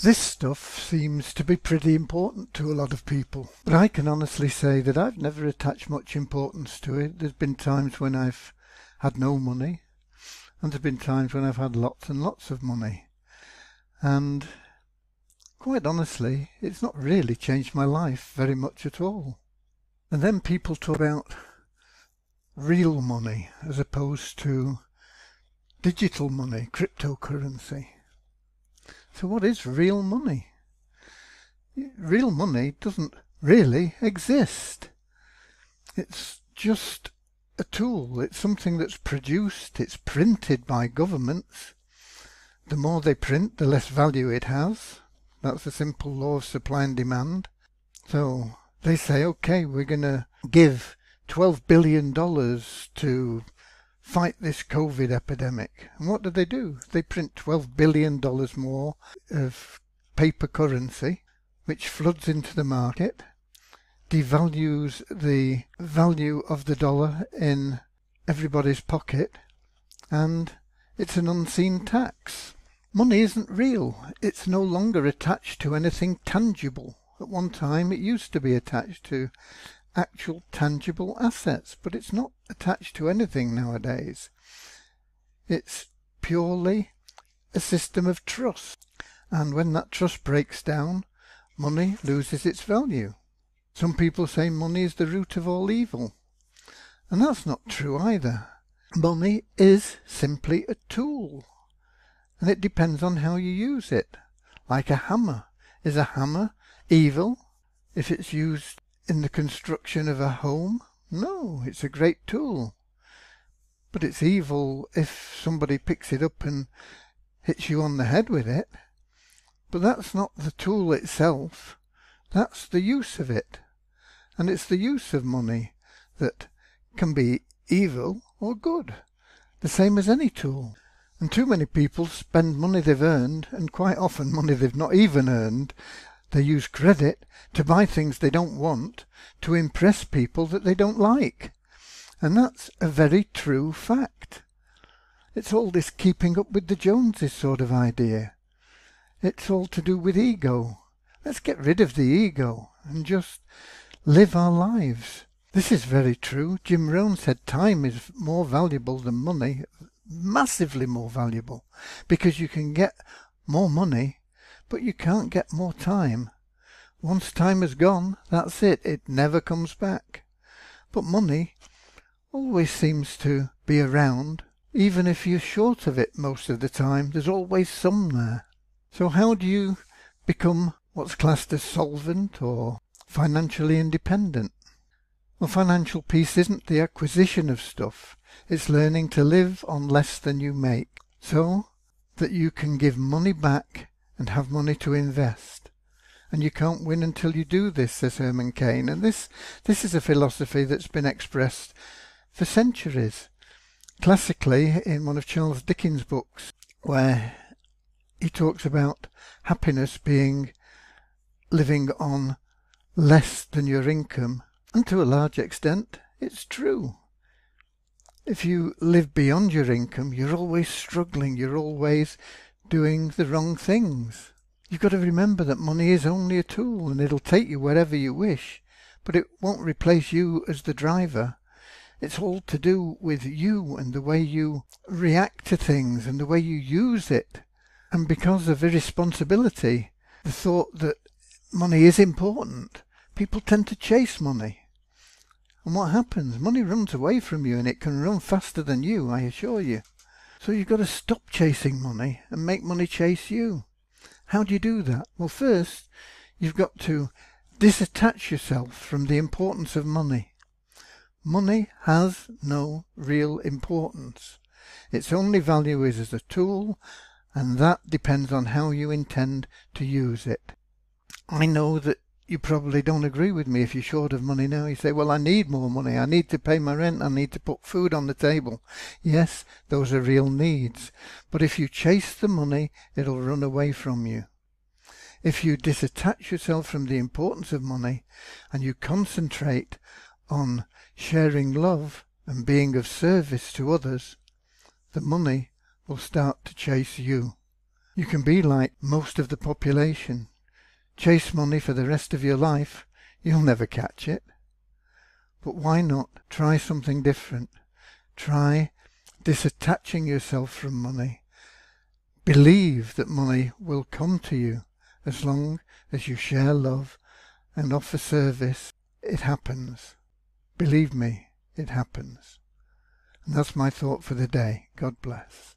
This stuff seems to be pretty important to a lot of people, but I can honestly say that I've never attached much importance to it. There's been times when I've had no money, and there's been times when I've had lots and lots of money. And quite honestly, it's not really changed my life very much at all. And then people talk about real money as opposed to digital money, cryptocurrency. So what is real money? Real money doesn't really exist. It's just a tool. It's something that's produced, it's printed by governments. The more they print, the less value it has. That's a simple law of supply and demand. So they say, okay, we're going to give $12 billion to fight this COVID epidemic. And what do they do? They print $12 billion more of paper currency, which floods into the market, devalues the value of the dollar in everybody's pocket, and it's an unseen tax. Money isn't real. It's no longer attached to anything tangible. At one time it used to be attached to actual tangible assets, but it's not attached to anything nowadays. It's purely a system of trust. And when that trust breaks down, money loses its value. Some people say money is the root of all evil. And that's not true either. Money is simply a tool. And it depends on how you use it. Like a hammer. Is a hammer evil if it's used in the construction of a home? No, it's a great tool. But it's evil if somebody picks it up and hits you on the head with it. But that's not the tool itself. That's the use of it. And it's the use of money that can be evil or good, the same as any tool. And too many people spend money they've earned, and quite often money they've not even earned, they use credit to buy things they don't want to impress people that they don't like. And that's a very true fact. It's all this keeping up with the Joneses sort of idea. It's all to do with ego. Let's get rid of the ego and just live our lives. This is very true. Jim Rohn said time is more valuable than money, massively more valuable, because you can get more money but you can't get more time. Once time is gone, that's it, it never comes back. But money always seems to be around. Even if you're short of it most of the time, there's always some there. So how do you become what's classed as solvent or financially independent? Well, financial peace isn't the acquisition of stuff. It's learning to live on less than you make, so that you can give money back and have money to invest. And you can't win until you do this, says Herman Cain. And this, this is a philosophy that's been expressed for centuries. Classically, in one of Charles Dickens' books, where he talks about happiness being living on less than your income, and to a large extent, it's true. If you live beyond your income, you're always struggling, you're always doing the wrong things. You've got to remember that money is only a tool and it'll take you wherever you wish, but it won't replace you as the driver. It's all to do with you and the way you react to things and the way you use it. And because of irresponsibility, the thought that money is important, people tend to chase money. And what happens? Money runs away from you and it can run faster than you, I assure you. So you've got to stop chasing money and make money chase you. How do you do that? Well, first, you've got to disattach yourself from the importance of money. Money has no real importance. Its only value is as a tool, and that depends on how you intend to use it. I know that you probably don't agree with me if you're short of money now. You say, well, I need more money. I need to pay my rent. I need to put food on the table. Yes, those are real needs. But if you chase the money, it'll run away from you. If you disattach yourself from the importance of money and you concentrate on sharing love and being of service to others, the money will start to chase you. You can be like most of the population. Chase money for the rest of your life. You'll never catch it. But why not try something different? Try disattaching yourself from money. Believe that money will come to you as long as you share love and offer service. It happens. Believe me, it happens. And that's my thought for the day. God bless.